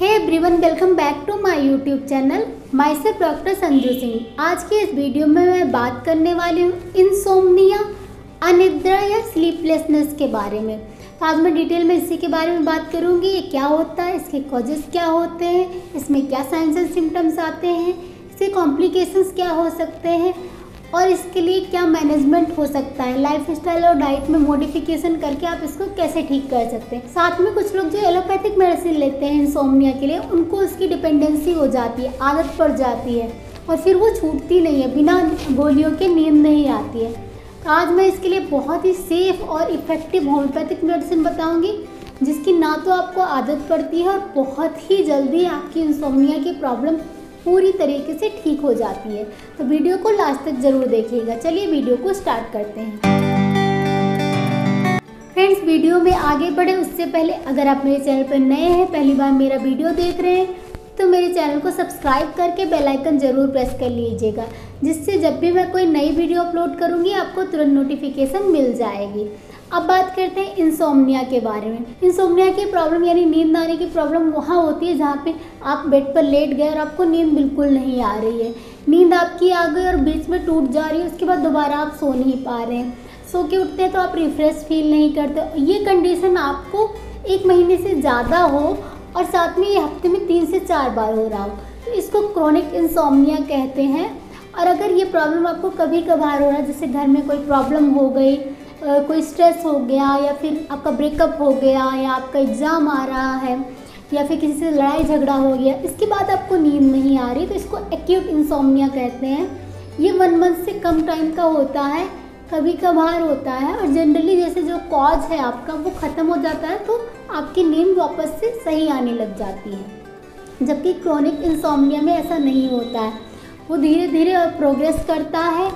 Hey everyone welcome back to my YouTube channel myself doctor Sanju Singh आज के इस video में मैं बात करने वाली हूँ इंसोमनिया अनिद्रा या स्लीपलेसनेस के बारे में। तो आज मैं डिटेल में इसी के बारे में बात करूँगी, ये क्या होता है, इसके कॉजेज़ क्या होते हैं, इसमें क्या साइंस एंड सिम्टम्स आते हैं, इसके कॉम्प्लिकेशंस क्या हो सकते हैं और इसके लिए क्या मैनेजमेंट हो सकता है? लाइफ स्टाइल और डाइट में मॉडिफिकेशन करके आप इसको कैसे ठीक कर सकते हैं? साथ में कुछ लोग जो एलोपैथिक मेडिसिन लेते हैं इंसोमनिया के लिए, उनको उसकी डिपेंडेंसी हो जाती है, आदत पड़ जाती है और फिर वो छूटती नहीं है, बिना गोलियों के नींद नहीं आती है। तो आज मैं इसके लिए बहुत ही सेफ़ और इफ़ेक्टिव होम्योपैथिक मेडिसिन बताऊँगी, जिसकी ना तो आपको आदत पड़ती है और बहुत ही जल्दी आपकी इंसोमनिया की प्रॉब्लम पूरी तरीके से ठीक हो जाती है। तो वीडियो को लास्ट तक ज़रूर देखिएगा। चलिए वीडियो को स्टार्ट करते हैं। फ्रेंड्स, वीडियो में आगे बढ़े, उससे पहले अगर आप मेरे चैनल पर नए हैं, पहली बार मेरा वीडियो देख रहे हैं तो मेरे चैनल को सब्सक्राइब करके बेल आइकन ज़रूर प्रेस कर लीजिएगा, जिससे जब भी मैं कोई नई वीडियो अपलोड करूँगी, आपको तुरंत नोटिफिकेशन मिल जाएगी। अब बात करते हैं इंसोमनिया के बारे में। इंसोमनिया की प्रॉब्लम यानी नींद आने की प्रॉब्लम वहाँ होती है जहाँ पे आप बेड पर लेट गए और आपको नींद बिल्कुल नहीं आ रही है। नींद आपकी आ गई और बीच में टूट जा रही है, उसके बाद दोबारा आप सो नहीं पा रहे हैं। सो के उठते हैं तो आप रिफ्रेश फील नहीं करते। ये कंडीशन आपको एक महीने से ज़्यादा हो और साथ में ये हफ़्ते में तीन से चार बार हो रहा हो। तो इसको क्रोनिक इंसोमनिया कहते हैं। और अगर ये प्रॉब्लम आपको कभी कभार हो रहा है, जैसे घर में कोई प्रॉब्लम हो गई कोई स्ट्रेस हो गया या फिर आपका ब्रेकअप हो गया या आपका एग्ज़ाम आ रहा है या फिर किसी से लड़ाई झगड़ा हो गया, इसके बाद आपको नींद नहीं आ रही तो इसको एक्यूट इंसोमनिया कहते हैं। ये वन मंथ से कम टाइम का होता है, कभी कभार होता है और जनरली जैसे जो कॉज है आपका, वो ख़त्म हो जाता है तो आपकी नींद वापस से सही आने लग जाती है। जबकि क्रॉनिक इंसोमनिया में ऐसा नहीं होता है, वो धीरे धीरे प्रोग्रेस करता है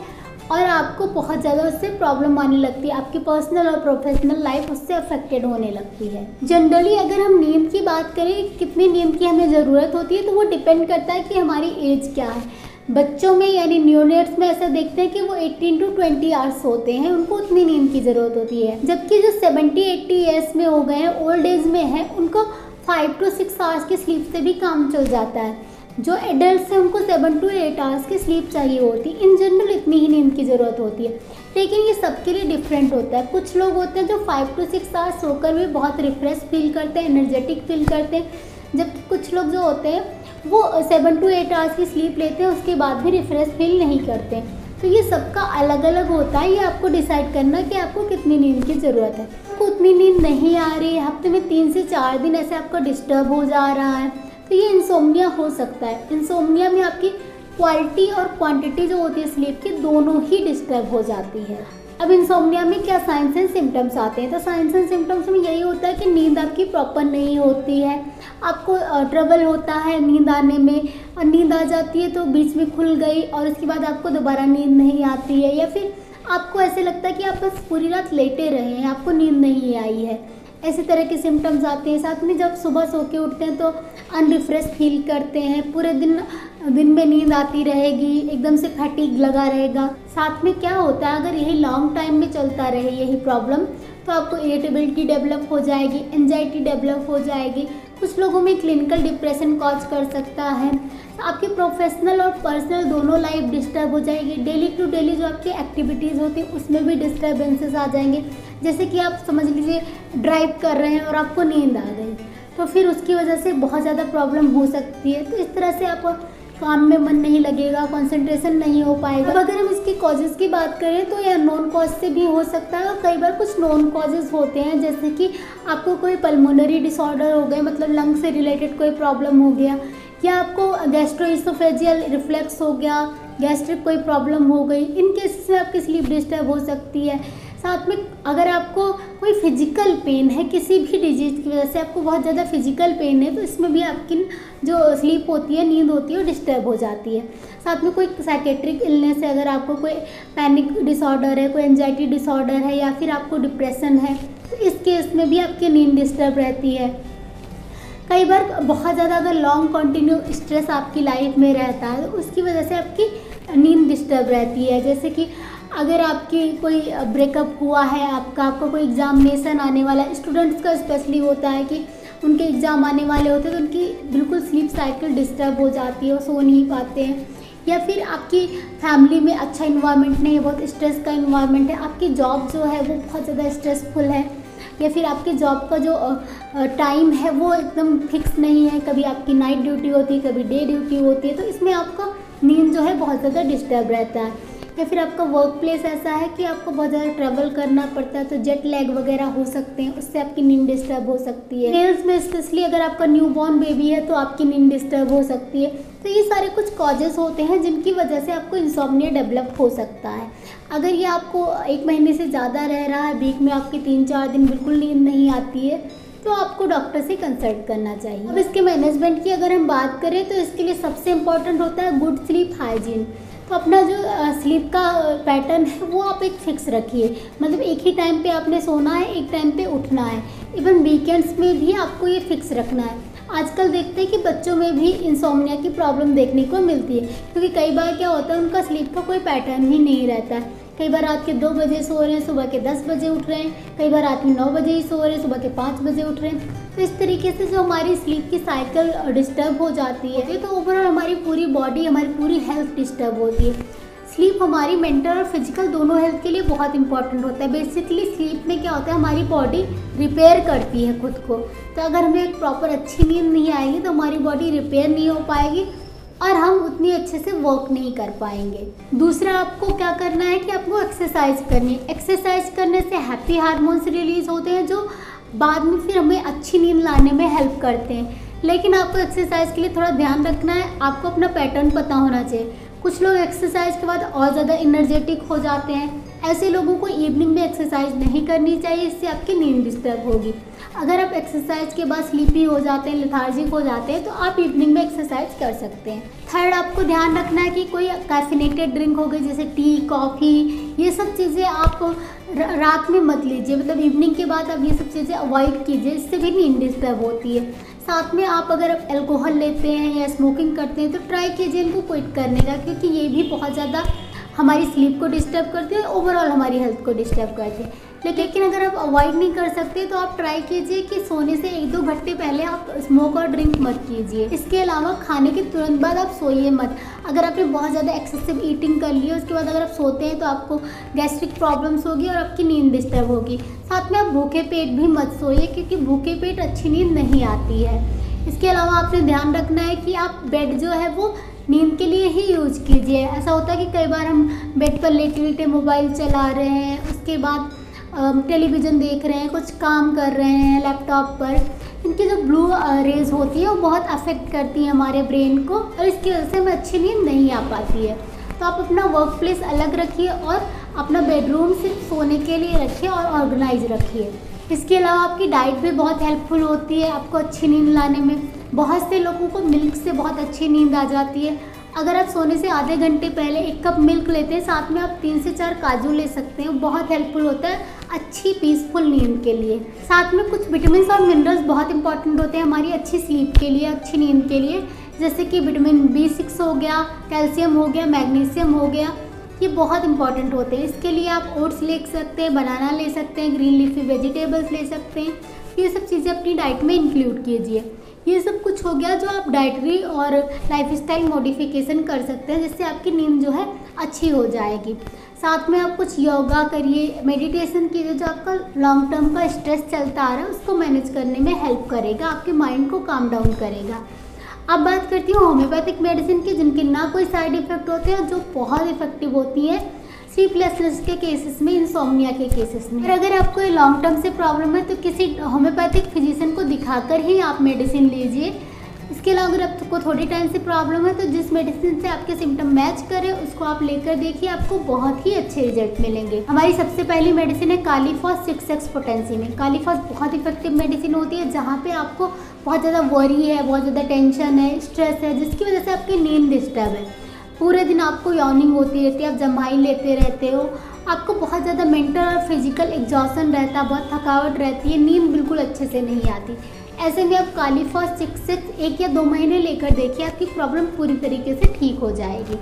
और आपको बहुत ज़्यादा उससे प्रॉब्लम आने लगती है। आपकी पर्सनल और प्रोफेशनल लाइफ उससे अफेक्टेड होने लगती है। जनरली अगर हम नींद की बात करें, कितनी नींद की हमें ज़रूरत होती है तो वो डिपेंड करता है कि हमारी एज क्या है। बच्चों में यानी न्यूनेट्स में ऐसा देखते हैं कि वो 18 टू 20 आवर्स होते हैं, उनको उतनी नींद की ज़रूरत होती है। जबकि जो 70 80 ईयर्स में हो गए हैं ओल्ड एज में है, उनको 5 टू 6 आवर्स की स्लीप से भी काम चल जाता है। जो एडल्ट हैं, उनको सेवन टू एट आवर्स की स्लीप चाहिए होती है। इन जनरल इतनी ही नींद की ज़रूरत होती है। लेकिन ये सबके लिए डिफरेंट होता है। कुछ लोग होते हैं जो फाइव टू सिक्स आवर्स सोकर भी बहुत रिफ्रेश फील करते हैं एनर्जेटिक फील करते हैं। जबकि कुछ लोग जो होते हैं, वो सेवन टू एट आवर्स की स्लीप लेते हैं, उसके बाद भी रिफ्रेश फील नहीं करते तो ये सबका अलग अलग होता है। ये आपको डिसाइड करना कि आपको कितनी नींद की ज़रूरत है। आपको उतनी नींद नहीं आ रही है। हफ़्ते में तीन से चार दिन ऐसे आपका डिस्टर्ब हो जा रहा है। तो ये इंसोमिया हो सकता है। इंसोमिया में आपकी क्वालिटी और क्वांटिटी जो होती है स्लीप की, दोनों ही डिस्टर्ब हो जाती है। अब इंसोमिया में क्या साइंस एंड सिम्टम्स आते हैं? तो साइंस एंड सिम्टम्स में यही होता है कि नींद आपकी प्रॉपर नहीं होती है। आपको ट्रबल होता है नींद आने में, और नींद आ जाती है तो बीच में खुल गई और उसके बाद आपको दोबारा नींद नहीं आती है। या फिर आपको ऐसे लगता है कि आप बस पूरी रात लेटे रहे हैं, आपको नींद नहीं आई है। ऐसे तरह के सिम्टम्स आते हैं। साथ में जब सुबह सो के उठते हैं तो अनरिफ्रेश फील करते हैं। पूरे दिन दिन में नींद आती रहेगी, एकदम से फैटिक लगा रहेगा। साथ में क्या होता है, अगर यही लॉन्ग टाइम में चलता रहे यही प्रॉब्लम तो आपको इरिटेबिलिटी डेवलप हो जाएगी एनजाइटी डेवलप हो जाएगी। कुछ लोगों में क्लिनिकल डिप्रेशन कॉज कर सकता है। आपकी प्रोफेशनल और पर्सनल दोनों लाइफ डिस्टर्ब हो जाएगी। डेली टू डेली जो आपकी एक्टिविटीज़ होती है, उसमें भी डिस्टर्बेंसेस आ जाएँगे। जैसे कि आप समझ लीजिए ड्राइव कर रहे हैं और आपको नींद आ गई तो फिर उसकी वजह से बहुत ज़्यादा प्रॉब्लम हो सकती है। तो इस तरह से आप काम में मन नहीं लगेगा कंसंट्रेशन नहीं हो पाएगा। अब अगर हम इसकी कॉजेज़ की बात करें तो यह नॉन कॉज से भी हो सकता है और कई बार कुछ नॉन कॉजेज़ होते हैं, जैसे कि आपको कोई पल्मोनरी डिसऑर्डर हो गए मतलब लंग से रिलेटेड कोई प्रॉब्लम हो गया, या आपको गैस्ट्रोइसोफेजियल रिफ्लेक्स हो गया गैस्ट्रिक कोई प्रॉब्लम हो गई, इन केसेस में आपकी स्लीप डिस्टर्ब हो सकती है। साथ में अगर आपको कोई फ़िज़िकल पेन है, किसी भी डिज़ीज़ की वजह से आपको बहुत ज़्यादा फ़िज़िकल पेन है तो इसमें भी आपकी जो स्लीप होती है, नींद होती है वो डिस्टर्ब हो जाती है। साथ में कोई साइकेट्रिक इलनेस है, अगर आपको कोई पैनिक डिसऑर्डर है, कोई एनजाइटी डिसऑर्डर है, या फिर आपको डिप्रेशन है तो इस केस में भी आपकी नींद डिस्टर्ब रहती है। कई बार बहुत ज़्यादा अगर लॉन्ग कंटिन्यू स्ट्रेस आपकी लाइफ में रहता है तो उसकी वजह से आपकी नींद डिस्टर्ब रहती है। जैसे कि अगर आपकी कोई ब्रेकअप हुआ है, आपका आपका कोई एग्ज़ामिनेशन आने वाला है स्टूडेंट्स का स्पेशली होता है कि उनके एग्ज़ाम आने वाले होते हैं तो उनकी बिल्कुल स्लीप साइकिल डिस्टर्ब हो जाती है, वो सो नहीं पाते हैं। या फिर आपकी फैमिली में अच्छा इन्वायरमेंट नहीं है, बहुत स्ट्रेस का इन्वायरमेंट है, आपकी जॉब जो है वो बहुत ज़्यादा स्ट्रेसफुल है। या फिर आपके जॉब का जो टाइम है वो एकदम फिक्स नहीं है, कभी आपकी नाइट ड्यूटी होती है कभी डे ड्यूटी होती है तो इसमें आपका नींद जो है बहुत ज़्यादा डिस्टर्ब रहता है। या फिर आपका वर्क प्लेस ऐसा है कि आपको बहुत ज़्यादा ट्रैवल करना पड़ता है तो जेट लैग वगैरह हो सकते हैं, उससे आपकी नींद डिस्टर्ब हो सकती है। मेल्स में स्पेशली अगर आपका न्यू बॉर्न बेबी है तो आपकी नींद डिस्टर्ब हो सकती है। तो ये सारे कुछ कॉजेज़ होते हैं, जिनकी वजह से आपको इंसोमनिया डेवलप हो सकता है। अगर ये आपको एक महीने से ज़्यादा रह रहा है वीक में आपकी तीन चार दिन बिल्कुल नींद नहीं आती है तो आपको डॉक्टर से कंसल्ट करना चाहिए। अब इसके मैनेजमेंट की अगर हम बात करें तो इसके लिए सबसे इंपॉर्टेंट होता है गुड स्लीप हाइजीन तो अपना जो स्लीप का पैटर्न है, वो आप एक फिक्स रखिए। मतलब एक ही टाइम पे आपने सोना है, एक टाइम पे उठना है। इवन वीकेंड्स में भी आपको ये फिक्स रखना है। आजकल देखते हैं कि बच्चों में भी इंसोमनिया की प्रॉब्लम देखने को मिलती है, क्योंकि कई बार क्या होता है, उनका स्लीप का कोई पैटर्न ही नहीं रहता है। कई बार रात के दो बजे सो रहे हैं, सुबह के दस बजे उठ रहे हैं, कई बार रात में नौ बजे ही सो रहे हैं, सुबह के पाँच बजे उठ रहे हैं। तो इस तरीके से जो हमारी स्लीप की साइकिल डिस्टर्ब हो जाती है तो ओवरऑल हमारी पूरी बॉडी हमारी पूरी हेल्थ डिस्टर्ब होती है। स्लीप हमारी मेंटल और फ़िज़िकल दोनों हेल्थ के लिए बहुत इंपॉर्टेंट होता है। बेसिकली स्लीप में क्या होता है, हमारी बॉडी रिपेयर करती है खुद को। तो अगर हमें एक प्रॉपर अच्छी नींद नहीं आएगी तो हमारी बॉडी रिपेयर नहीं हो पाएगी और हम उतनी अच्छे से वर्क नहीं कर पाएँगे। दूसरा, आपको क्या करना है कि आपको एक्सरसाइज करनी है। एक्सरसाइज करने से हैप्पी हार्मोन्स रिलीज़ होते हैं, जो बाद में फिर हमें अच्छी नींद लाने में हेल्प करते हैं। लेकिन आपको एक्सरसाइज के लिए थोड़ा ध्यान रखना है। आपको अपना पैटर्न पता होना चाहिए। कुछ लोग एक्सरसाइज के बाद और ज़्यादा इनर्जेटिक हो जाते हैं। ऐसे लोगों को इवनिंग में एक्सरसाइज नहीं करनी चाहिए, इससे आपकी नींद डिस्टर्ब होगी। अगर आप एक्सरसाइज के बाद स्लीपी हो जाते हैं लिथार्जिक हो जाते हैं तो आप इवनिंग में एक्सरसाइज कर सकते हैं। थर्ड आपको ध्यान रखना है कि कोई कैफिनेटेड ड्रिंक हो गई, जैसे टी कॉफ़ी ये सब चीज़ें आप रात में मत लीजिए। मतलब इवनिंग के बाद आप ये सब चीज़ें अवॉइड कीजिए, इससे भी नींद डिस्टर्ब होती है। साथ में आप अगर अल्कोहल लेते हैं या स्मोकिंग करते हैं तो ट्राई कीजिए इनको क्विट करने का, क्योंकि ये भी बहुत ज़्यादा हमारी स्लीप को डिस्टर्ब करते हैं ओवरऑल हमारी हेल्थ को डिस्टर्ब करते है। लेकिन अगर आप अवॉइड नहीं कर सकते तो आप ट्राई कीजिए कि सोने से एक दो घंटे पहले आप स्मोक और ड्रिंक मत कीजिए। इसके अलावा खाने के तुरंत बाद आप सोइए मत। अगर आपने बहुत ज़्यादा एक्सेसिव ईटिंग कर ली है, उसके बाद अगर आप सोते हैं तो आपको गैस्ट्रिक प्रॉब्लम्स होगी और आपकी नींद डिस्टर्ब होगी। साथ में आप भूखे पेट भी मत सोइए, क्योंकि भूखे पेट अच्छी नींद नहीं आती है। इसके अलावा आपने ध्यान रखना है कि आप बेड जो है, वो नींद के लिए ही यूज़ कीजिए। ऐसा होता है कि कई बार हम बेड पर लेटे लेटे मोबाइल चला रहे हैं, उसके बाद टेलीविज़न देख रहे हैं, कुछ काम कर रहे हैं लैपटॉप पर। इनकी जो ब्लू रेज होती है, वो बहुत अफेक्ट करती है हमारे ब्रेन को और इसकी वजह से हमें अच्छी नींद नहीं आ पाती है। तो आप अपना वर्क प्लेस अलग रखिए और अपना बेडरूम सिर्फ़ सोने के लिए रखिए और ऑर्गेनाइज रखिए। इसके अलावा आपकी डाइट भी बहुत हेल्पफुल होती है, आपको अच्छी नींद लाने में। बहुत से लोगों को मिल्क से बहुत अच्छी नींद आ जाती है। अगर आप सोने से आधे घंटे पहले एक कप मिल्क लेते हैं, साथ में आप तीन से चार काजू ले सकते हैं बहुत हेल्पफुल होता है। अच्छी पीसफुल नींद के लिए। साथ में कुछ विटामिन और मिनरल्स बहुत इंपॉर्टेंट होते हैं हमारी अच्छी स्लीप के लिए, अच्छी नींद के लिए। जैसे कि विटामिन बी सिक्स हो गया कैल्शियम हो गया मैग्नीशियम हो गया, ये बहुत इंपॉर्टेंट होते हैं। इसके लिए आप ओट्स ले सकते हैं बनाना ले सकते हैं ग्रीन लीफी वेजिटेबल्स ले सकते हैं। ये सब चीज़ें अपनी डाइट में इंक्लूड कीजिए। ये सब कुछ हो गया जो आप डाइटरी और लाइफस्टाइल मॉडिफिकेशन कर सकते हैं, जिससे आपकी नींद जो है अच्छी हो जाएगी। साथ में आप कुछ योगा करिए मेडिटेशन कीजिए, जो आपका लॉन्ग टर्म का स्ट्रेस चलता आ रहा है, उसको मैनेज करने में हेल्प करेगा, आपके माइंड को काम डाउन करेगा। अब बात करती हूँ होम्योपैथिक मेडिसिन की, जिनके ना कोई साइड इफ़ेक्ट होते हैं, जो बहुत इफ़ेक्टिव होती है स्लीपलेसनेस के केसेस में इंसोमनिया के केसेस में। और अगर आपको ये लॉन्ग टर्म से प्रॉब्लम है तो किसी होम्योपैथिक फिजिशियन को दिखाकर ही आप मेडिसिन लीजिए। इसके अलावा अगर आपको थोड़ी टाइम से प्रॉब्लम है तो जिस मेडिसिन से आपके सिम्टम मैच करे, उसको आप लेकर देखिए, आपको बहुत ही अच्छे रिज़ल्ट मिलेंगे। हमारी सबसे पहली मेडिसिन है kali phos six X potency में। कालीफॉस बहुत इफ़ेक्टिव मेडिसिन होती है, जहाँ पे आपको बहुत ज़्यादा वरी है, बहुत ज़्यादा टेंशन है स्ट्रेस है, जिसकी वजह से आपकी नींद डिस्टर्ब है। पूरे दिन आपको यॉर्निंग होती रहती है, आप जमाई लेते रहते हो, आपको बहुत ज़्यादा मेंटल और फ़िज़िकल एग्जॉशन रहता है बहुत थकावट रहती है, नींद बिल्कुल अच्छे से नहीं आती। ऐसे में आप कालीफॉस सिक्स सिक्स एक या दो महीने लेकर देखिए आपकी प्रॉब्लम पूरी तरीके से ठीक हो जाएगी।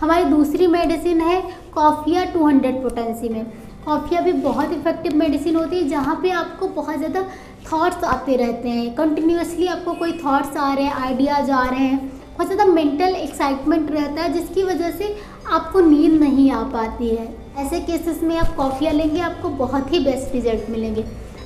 हमारी दूसरी मेडिसिन है कॉफिया 200 पोटेंसी में। कॉफ़िया भी बहुत इफ़ेक्टिव मेडिसिन होती है, जहाँ पे आपको बहुत ज़्यादा थॉट्स आते रहते हैं। कंटिन्यूसली आपको कोई थॉट्स आ रहे हैं आइडियाज़ आ रहे हैं। बहुत ज़्यादा मेंटल एक्साइटमेंट रहता है, जिसकी वजह से आपको नींद नहीं आ पाती है। ऐसे केसेस में आप कॉफ़िया लेंगे, आपको बहुत ही बेस्ट रिज़ल्ट मिलेंगे।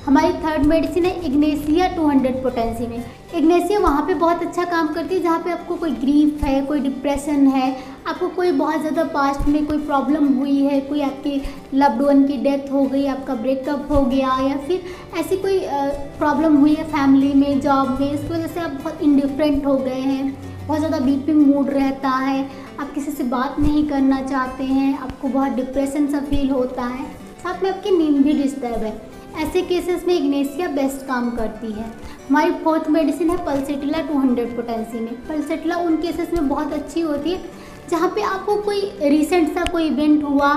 हमारी थर्ड मेडिसिन है इग्नेसिया 200 पोटेंसी में। इग्नेसिया वहाँ पे बहुत अच्छा काम करती है, जहाँ पे आपको कोई ग्रीफ है, कोई डिप्रेशन है, आपको कोई बहुत ज़्यादा पास्ट में कोई प्रॉब्लम हुई है, कोई आपके लव्ड वन की डेथ हो गई, आपका ब्रेकअप हो गया, या फिर ऐसी कोई प्रॉब्लम हुई है फैमिली में जॉब में, इसकी वजह से आप बहुत इंडिफरेंट हो गए हैं, बहुत ज़्यादा बीपिंग मूड रहता है, आप किसी से बात नहीं करना चाहते हैं, आपको बहुत डिप्रेशन सा फील होता है, साथ में आपकी नींद भी डिस्टर्ब है। ऐसे केसेस में इग्नेसिया बेस्ट काम करती है। हमारी फोर्थ मेडिसिन है पल्सेटिला 200 पोटेंसी में। पल्सेटिला उन केसेस में बहुत अच्छी होती है, जहाँ पे आपको कोई रिसेंट सा कोई इवेंट हुआ,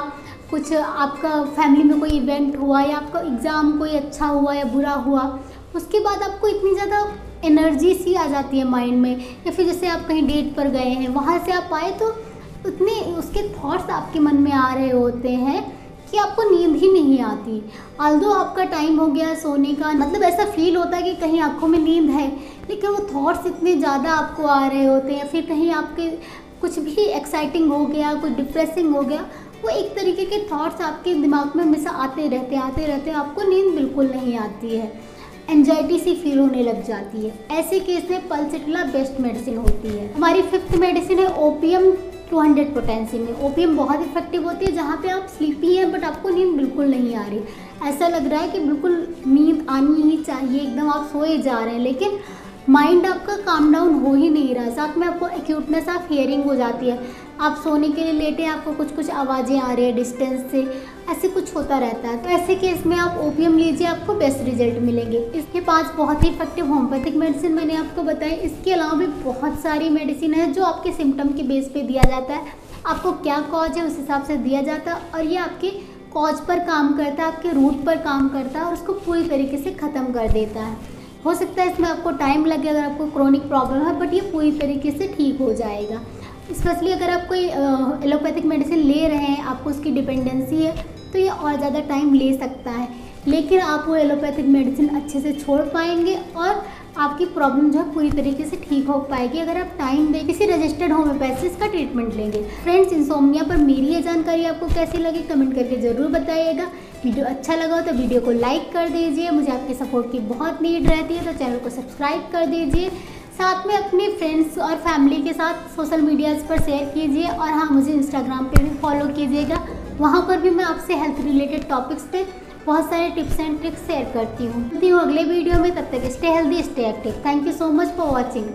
कुछ आपका फैमिली में कोई इवेंट हुआ, या आपका एग्ज़ाम कोई अच्छा हुआ या बुरा हुआ, उसके बाद आपको इतनी ज़्यादा एनर्जी सी आ जाती है माइंड में, या फिर जैसे आप कहीं डेट पर गए हैं, वहाँ से आप आए तो उतने उसके थॉट्स आपके मन में आ रहे होते हैं। कि आपको नींद ही नहीं आती। आल्दो आपका टाइम हो गया सोने का मतलब ऐसा फील होता है कि कहीं आँखों में नींद है, लेकिन वो थॉट्स इतने ज़्यादा आपको आ रहे होते हैं, फिर कहीं आपके कुछ भी एक्साइटिंग हो गया, कुछ डिप्रेसिंग हो गया, वो एक तरीके के थॉट्स आपके दिमाग में हमेशा आते रहते आते रहते आपको नींद बिल्कुल नहीं आती है। एनजाइटी सी फील होने लग जाती है। ऐसे केस में पल्सिटला बेस्ट मेडिसिन होती है। हमारी फिफ्थ मेडिसिन है ओपीएम 200 पोटेंसी में। ओपीएम बहुत इफ़ेक्टिव होती है, जहाँ पे आप स्लीपी हैं बट आपको नींद बिल्कुल नहीं आ रही। ऐसा लग रहा है कि बिल्कुल नींद आनी ही चाहिए, एकदम आप सोए जा रहे हैं, लेकिन माइंड आपका काम डाउन हो ही नहीं रहा। साथ में आपको एक्यूटनेस ऑफ़ हियरिंग हो जाती है। आप सोने के लिए लेटे, आपको कुछ कुछ आवाज़ें आ रही है डिस्टेंस से। ऐसे कुछ होता रहता है। तो ऐसे केस में आप ओपीएम लीजिए, आपको बेस्ट रिज़ल्ट मिलेंगे। इसके पास बहुत ही इफ़ेक्टिव होम्योपैथिक मेडिसिन मैंने आपको बताया। इसके अलावा भी बहुत सारी मेडिसिन है जो आपके सिम्टम के बेस पे दिया जाता है। आपको क्या कॉज है उस हिसाब से दिया जाता है और ये आपके कॉज पर काम करता है, आपके रूट पर काम करता है और उसको पूरी तरीके से ख़त्म कर देता है। हो सकता है इसमें आपको टाइम लगे, अगर आपको क्रॉनिक प्रॉब्लम है बट ये पूरी तरीके से ठीक हो जाएगा। स्पेशली अगर आप कोई एलोपैथिक मेडिसिन ले रहे हैं, आपको उसकी डिपेंडेंसी है तो ये और ज़्यादा टाइम ले सकता है। लेकिन आप वो एलोपैथिक मेडिसिन अच्छे से छोड़ पाएँगे और आपकी प्रॉब्लम जो है पूरी तरीके से ठीक हो पाएगी। अगर आप टाइम दें किसी रजिस्टर्ड होम्योपैथिस का ट्रीटमेंट लेंगे। फ्रेंड्स इंसोमिया पर मेरी ये जानकारी आपको कैसी लगी कमेंट करके ज़रूर बताइएगा। वीडियो अच्छा लगा हो तो वीडियो को लाइक कर दीजिए। मुझे आपके सपोर्ट की बहुत नीड रहती है तो चैनल को सब्सक्राइब कर दीजिए। साथ में अपने फ्रेंड्स और फैमिली के साथ सोशल मीडियाज़ पर शेयर कीजिए और हाँ मुझे इंस्टाग्राम पे भी फॉलो कीजिएगा। वहाँ पर भी मैं आपसे हेल्थ रिलेटेड टॉपिक्स पे बहुत सारे टिप्स एंड ट्रिक्स शेयर करती हूँ। अगले वीडियो में, तब तक stay healthy stay active thank you so much for watching